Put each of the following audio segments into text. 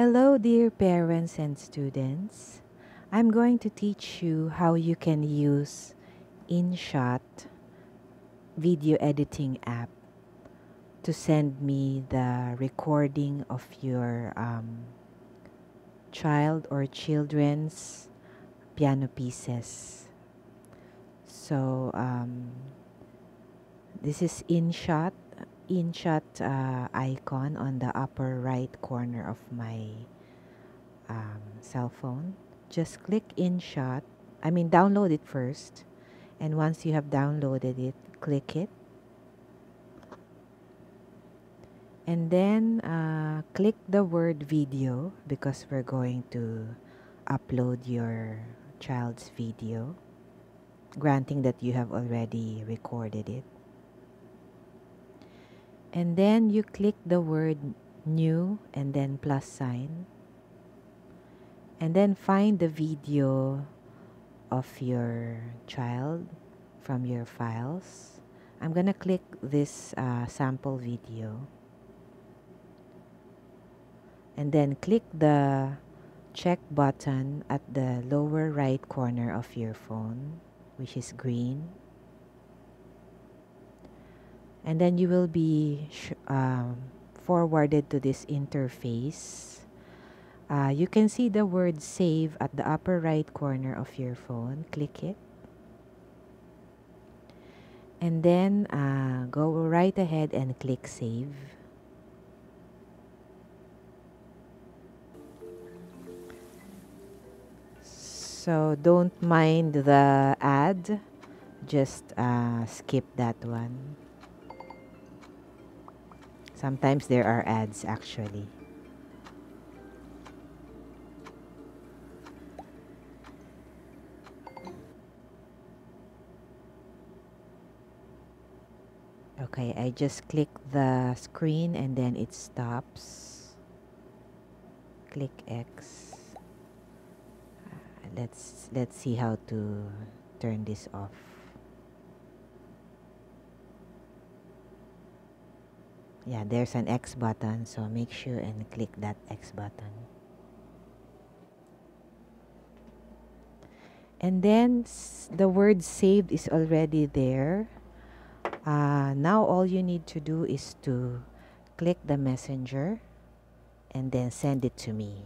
Hello, dear parents and students. I'm going to teach you how you can use InShot video editing app to send me the recording of your um, child or children's piano pieces. So um, this is InShot InShot uh, icon on the upper right corner of my um, cell phone. Just click InShot. I mean, download it first. And once you have downloaded it, click it. And then uh, click the word video because we're going to upload your child's video, granting that you have already recorded it and then you click the word new and then plus sign. And then find the video of your child from your files. I'm gonna click this uh, sample video. And then click the check button at the lower right corner of your phone which is green and then you will be um, forwarded to this interface. Uh, you can see the word save at the upper right corner of your phone. Click it. And then uh, go right ahead and click save. So don't mind the ad. Just uh, skip that one Sometimes there are ads actually. Okay, I just click the screen and then it stops. Click X. Uh, let's let's see how to turn this off. Yeah there's an X button so make sure and click that X button. And then the word saved is already there. Uh, now all you need to do is to click the messenger and then send it to me.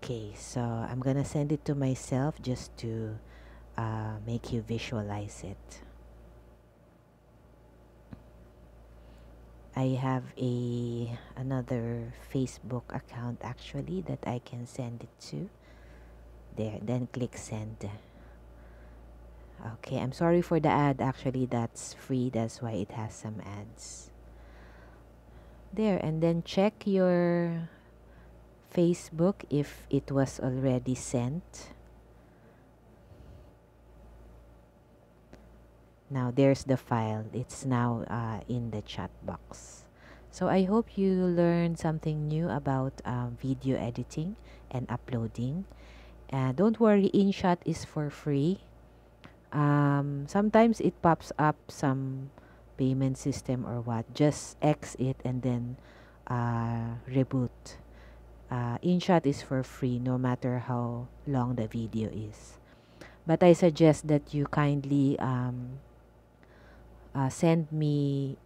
Okay so I'm gonna send it to myself just to uh, make you visualize it I have a another Facebook account actually that I can send it to. There then click send. Okay I'm sorry for the ad. Actually that's free. That's why it has some ads. There and then check your Facebook if it was already sent Now there's the file. It's now uh, in the chat box. So I hope you learned something new about um, video editing and uploading. Uh, don't worry, InShot is for free. Um, sometimes it pops up some payment system or what. Just X it and then uh, reboot. Uh, InShot is for free no matter how long the video is. But I suggest that you kindly um, uh, send me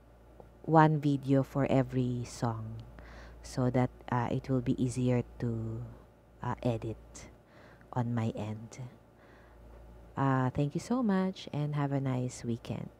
one video for every song so that uh, it will be easier to uh, edit on my end. Uh, thank you so much and have a nice weekend.